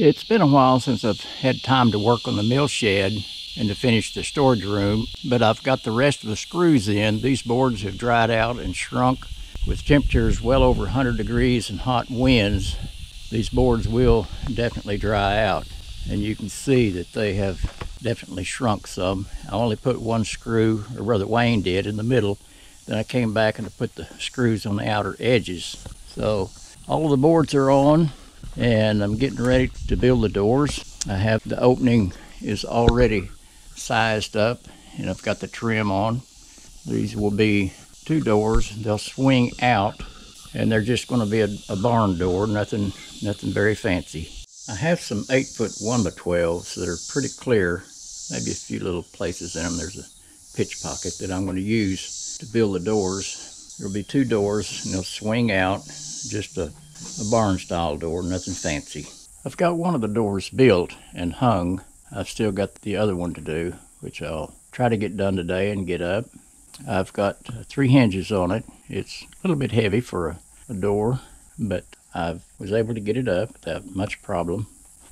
It's been a while since I've had time to work on the mill shed and to finish the storage room, but I've got the rest of the screws in. These boards have dried out and shrunk with temperatures well over 100 degrees and hot winds. These boards will definitely dry out and you can see that they have definitely shrunk some. I only put one screw, or rather Wayne did, in the middle. Then I came back and put the screws on the outer edges. So all the boards are on and I'm getting ready to build the doors. I have the opening is already sized up and I've got the trim on. These will be two doors. They'll swing out and they're just going to be a, a barn door, nothing, nothing very fancy. I have some 8 foot 1 by 12s that are pretty clear. Maybe a few little places in them. There's a pitch pocket that I'm going to use to build the doors. There'll be two doors and they'll swing out, just a, a barn style door, nothing fancy. I've got one of the doors built and hung. I've still got the other one to do, which I'll try to get done today and get up. I've got three hinges on it. It's a little bit heavy for a, a door, but I was able to get it up without much problem.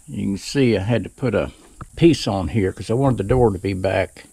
You can see I had to put a piece on here because I wanted the door to be back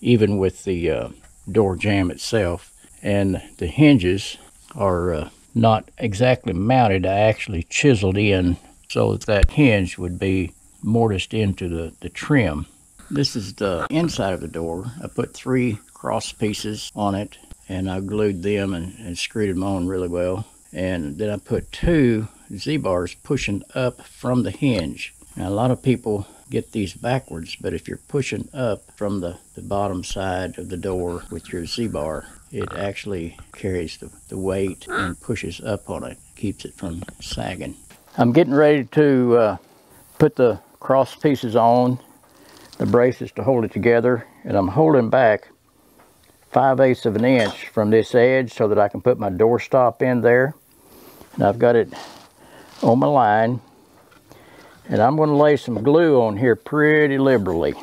even with the uh, door jamb itself. And the hinges are uh, not exactly mounted. I actually chiseled in so that, that hinge would be mortised into the, the trim. This is the inside of the door. I put three cross pieces on it and I glued them and, and screwed them on really well. And then I put two Z-bars pushing up from the hinge. Now a lot of people get these backwards, but if you're pushing up from the, the bottom side of the door with your Z-bar, it actually carries the, the weight and pushes up on it, keeps it from sagging. I'm getting ready to uh, put the cross pieces on, the braces to hold it together, and I'm holding back 5 eighths of an inch from this edge so that I can put my door stop in there. And I've got it on my line. And I'm going to lay some glue on here pretty liberally.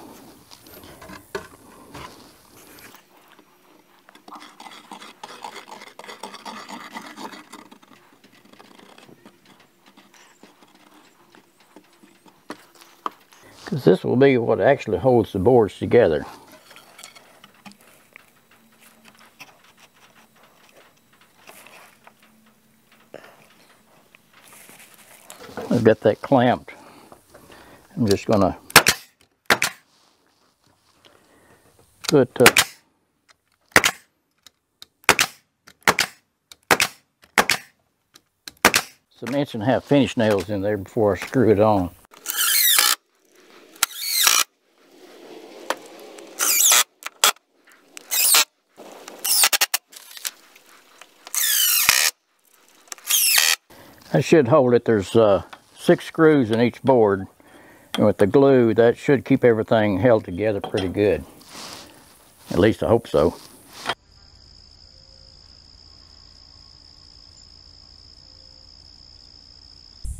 Because this will be what actually holds the boards together. I've got that clamped. I'm just going to put uh, some inch and a half finish nails in there before I screw it on. I should hold it. There's uh, six screws in each board. And with the glue, that should keep everything held together pretty good. At least I hope so.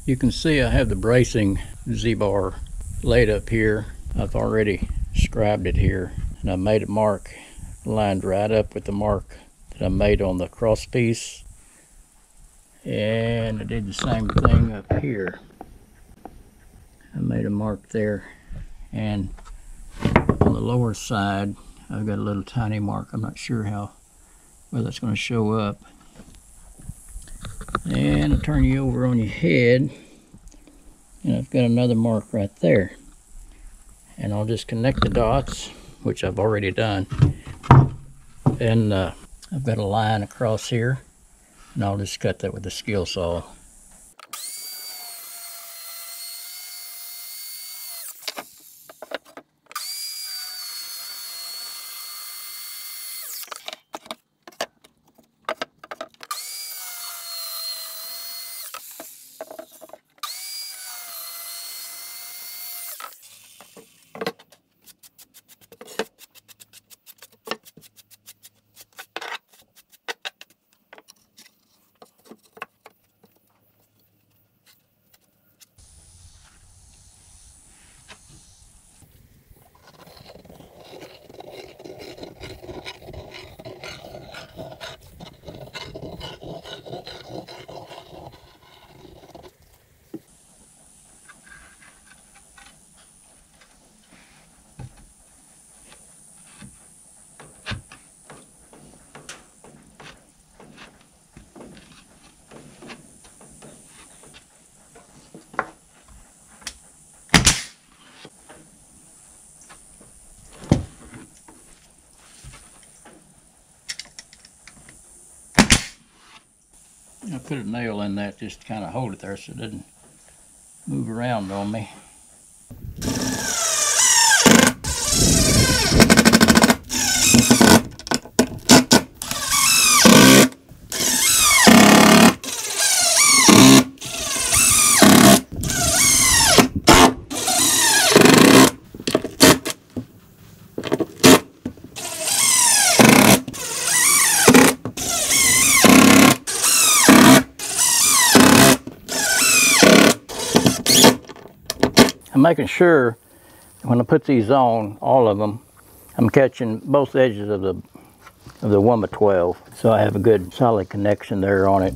You can see I have the bracing Z-bar laid up here. I've already scribed it here and I made a mark lined right up with the mark that I made on the cross piece and I did the same thing up here. I made a mark there and on the lower side I've got a little tiny mark. I'm not sure how well that's going to show up. And I'll turn you over on your head and I've got another mark right there. And I'll just connect the dots which I've already done. And uh, I've got a line across here I'll just cut that with a skill saw. I put a nail in that just to kind of hold it there so it didn't move around on me. I'm making sure when I put these on, all of them, I'm catching both edges of the of the 1 by 12 so I have a good solid connection there on it.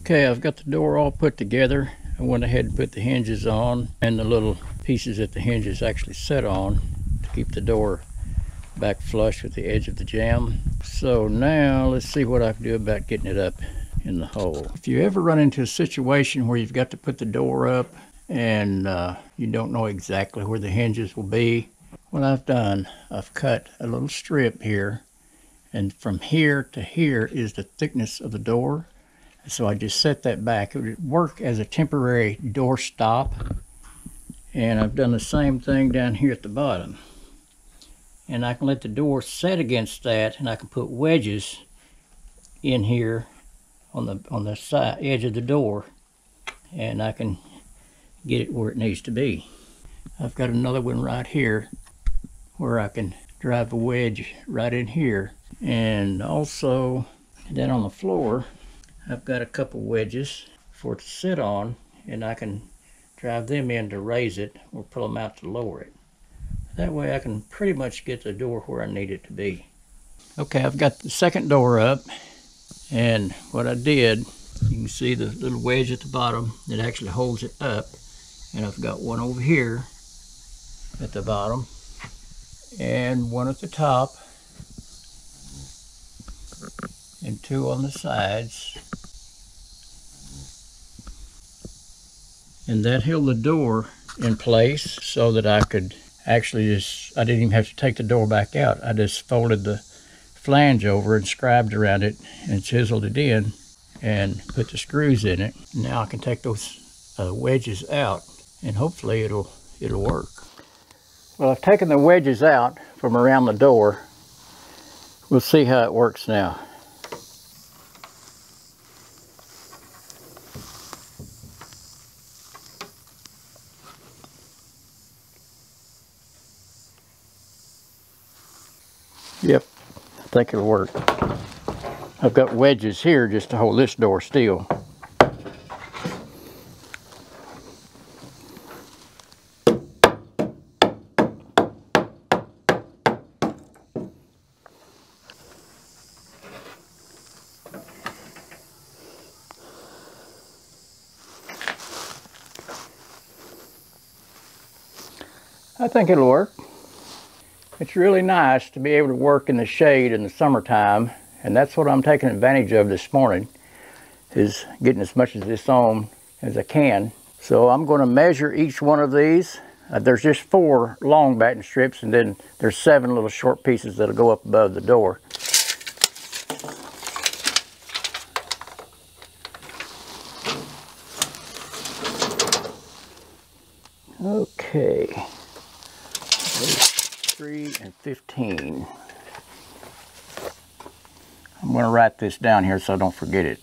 Okay, I've got the door all put together. I went ahead and put the hinges on and the little pieces that the hinges actually set on to keep the door back flush with the edge of the jamb. So now let's see what I can do about getting it up in the hole. If you ever run into a situation where you've got to put the door up and uh, you don't know exactly where the hinges will be, what I've done, I've cut a little strip here and from here to here is the thickness of the door so I just set that back. It would work as a temporary door stop. And I've done the same thing down here at the bottom. And I can let the door set against that and I can put wedges in here on the on the side edge of the door and I can get it where it needs to be. I've got another one right here where I can drive a wedge right in here and also then on the floor I've got a couple wedges for it to sit on and I can drive them in to raise it or pull them out to lower it. That way I can pretty much get the door where I need it to be. Okay, I've got the second door up and what I did, you can see the little wedge at the bottom that actually holds it up and I've got one over here at the bottom and one at the top and two on the sides and that held the door in place so that I could actually just, I didn't even have to take the door back out. I just folded the flange over and scribed around it and chiseled it in and put the screws in it. Now I can take those uh, wedges out and hopefully it'll, it'll work. Well, I've taken the wedges out from around the door. We'll see how it works now. Think it'll work. I've got wedges here just to hold this door still. I think it'll work. It's really nice to be able to work in the shade in the summertime, and that's what I'm taking advantage of this morning, is getting as much of this on as I can. So I'm going to measure each one of these. Uh, there's just four long batten strips, and then there's seven little short pieces that'll go up above the door. Okay. 3 and 15. I'm going to write this down here so I don't forget it.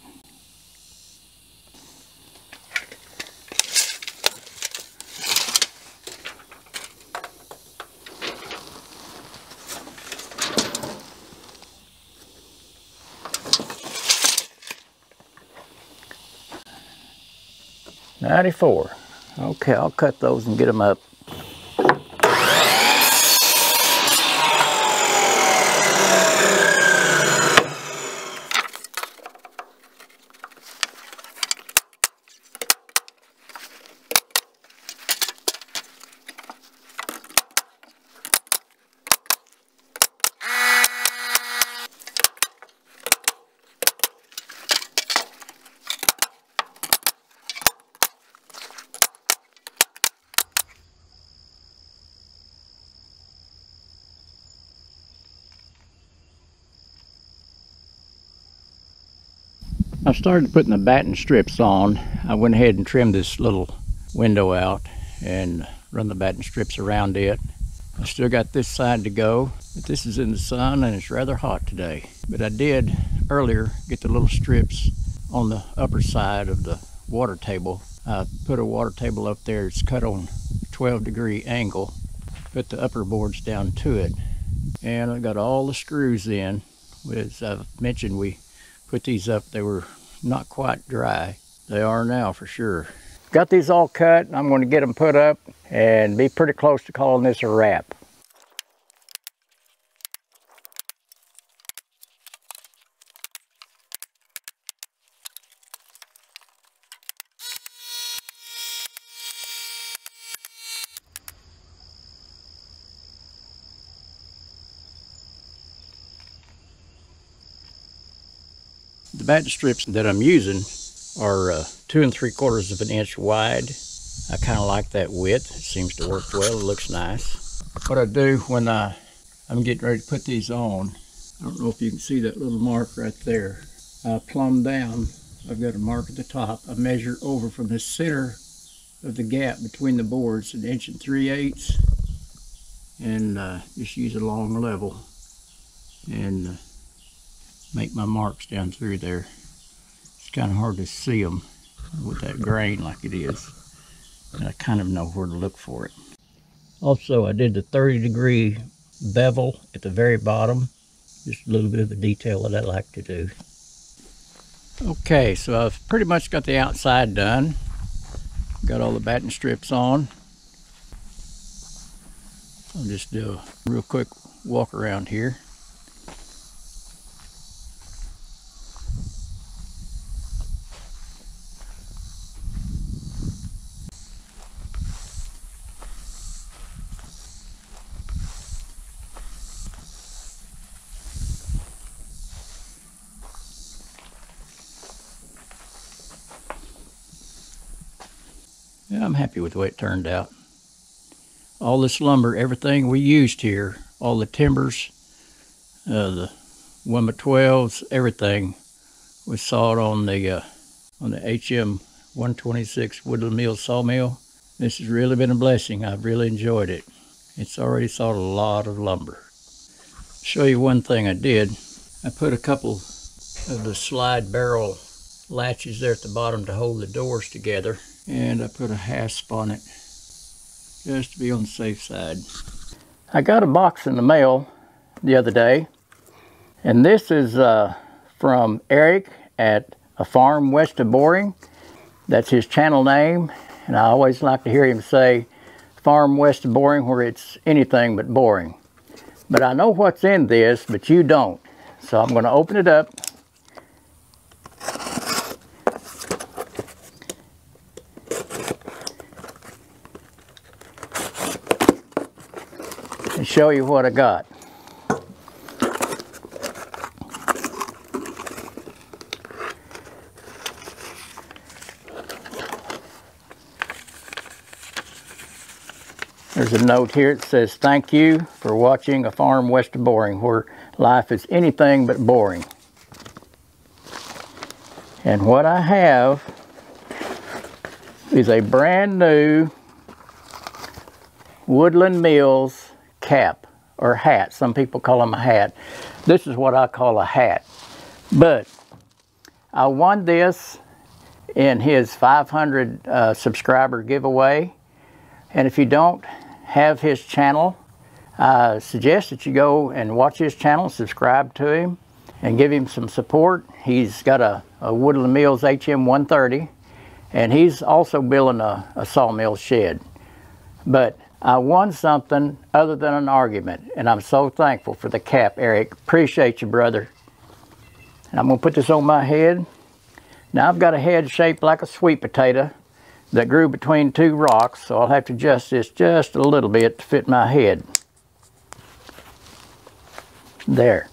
Ninety-four. Okay, I'll cut those and get them up. I started putting the batten strips on. I went ahead and trimmed this little window out and run the batten strips around it. I still got this side to go, but this is in the sun and it's rather hot today. But I did earlier get the little strips on the upper side of the water table. I put a water table up there, it's cut on 12 degree angle. Put the upper boards down to it. And I got all the screws in. As I mentioned, we put these up, they were not quite dry. They are now for sure. Got these all cut. I'm going to get them put up and be pretty close to calling this a wrap. The bat strips that I'm using are uh, two and three quarters of an inch wide. I kind of like that width. It seems to work well. It looks nice. What I do when I, I'm getting ready to put these on, I don't know if you can see that little mark right there. I plumb down. I've got a mark at the top. I measure over from the center of the gap between the boards an inch and three eighths and uh, just use a long level and uh, make my marks down through there. It's kind of hard to see them with that grain like it is. And I kind of know where to look for it. Also, I did the 30 degree bevel at the very bottom. Just a little bit of a detail that I like to do. Okay, so I've pretty much got the outside done. Got all the batten strips on. I'll just do a real quick walk around here. Yeah, I'm happy with the way it turned out. All this lumber, everything we used here, all the timbers, uh, the 1 by 12s, everything was sawed on the uh, on the HM 126 Woodland Mill sawmill. This has really been a blessing. I've really enjoyed it. It's already sawed a lot of lumber. Show you one thing I did. I put a couple of the slide barrel latches there at the bottom to hold the doors together and I put a hasp on it just to be on the safe side. I got a box in the mail the other day and this is uh, from Eric at a farm west of Boring. That's his channel name and I always like to hear him say farm west of Boring where it's anything but boring. But I know what's in this, but you don't. So I'm going to open it up show you what I got. There's a note here that says, thank you for watching a farm west of boring where life is anything but boring. And what I have is a brand new Woodland Mills cap or hat. Some people call them a hat. This is what I call a hat. But I won this in his 500 uh, subscriber giveaway. And if you don't have his channel, I suggest that you go and watch his channel, subscribe to him, and give him some support. He's got a, a Woodland Mills HM130, and he's also building a, a sawmill shed. But I won something other than an argument, and I'm so thankful for the cap, Eric. Appreciate you, brother. And I'm going to put this on my head. Now I've got a head shaped like a sweet potato that grew between two rocks, so I'll have to adjust this just a little bit to fit my head. There.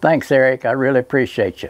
Thanks, Eric. I really appreciate you.